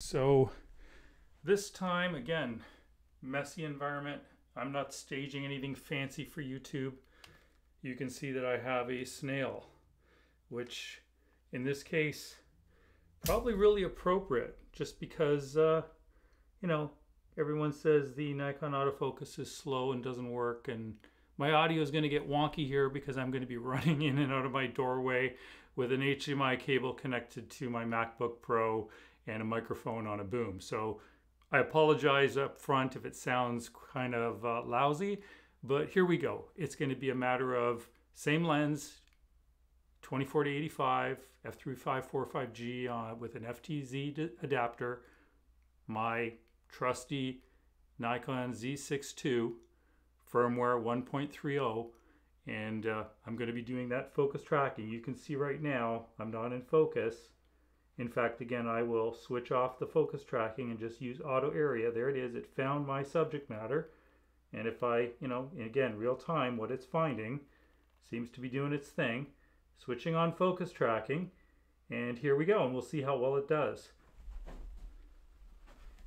So this time, again, messy environment. I'm not staging anything fancy for YouTube. You can see that I have a snail, which in this case, probably really appropriate just because, uh, you know, everyone says the Nikon autofocus is slow and doesn't work and my audio is going to get wonky here because I'm going to be running in and out of my doorway with an HDMI cable connected to my MacBook Pro and a microphone on a boom. So I apologize up front if it sounds kind of uh, lousy, but here we go. It's going to be a matter of same lens, 24 to 85 f3545G uh, with an FTZ adapter, my trusty Nikon Z6 II firmware 1.30 and uh, I'm going to be doing that focus tracking. You can see right now I'm not in focus. In fact, again, I will switch off the focus tracking and just use auto area. There it is. It found my subject matter. And if I, you know, again, real time, what it's finding seems to be doing its thing. Switching on focus tracking. And here we go. And we'll see how well it does.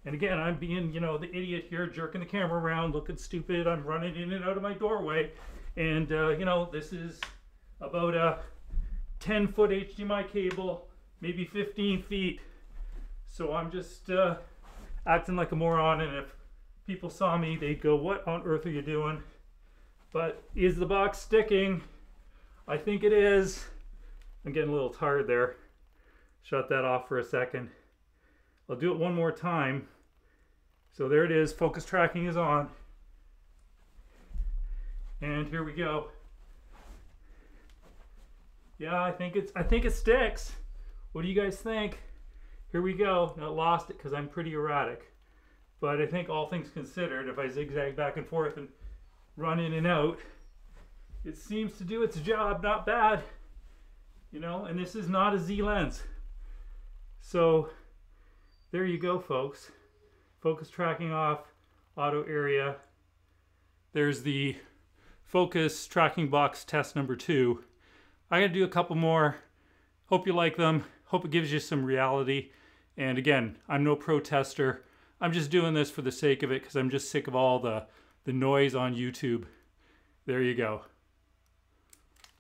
And again, I'm being, you know, the idiot here, jerking the camera around, looking stupid. I'm running in and out of my doorway. And, uh, you know, this is about a 10 foot HDMI cable, maybe 15 feet. So I'm just uh, acting like a moron. And if people saw me, they'd go, what on earth are you doing? But is the box sticking? I think it is. I'm getting a little tired there. Shut that off for a second. I'll do it one more time. So there it is, focus tracking is on. And here we go. Yeah, I think it's I think it sticks. What do you guys think? Here we go. I lost it because I'm pretty erratic. But I think all things considered, if I zigzag back and forth and run in and out, it seems to do its job not bad. You know, and this is not a Z lens. So there you go, folks. Focus tracking off, auto area. There's the focus tracking box test number two. I gotta do a couple more. Hope you like them. Hope it gives you some reality. And again, I'm no protester. I'm just doing this for the sake of it because I'm just sick of all the, the noise on YouTube. There you go.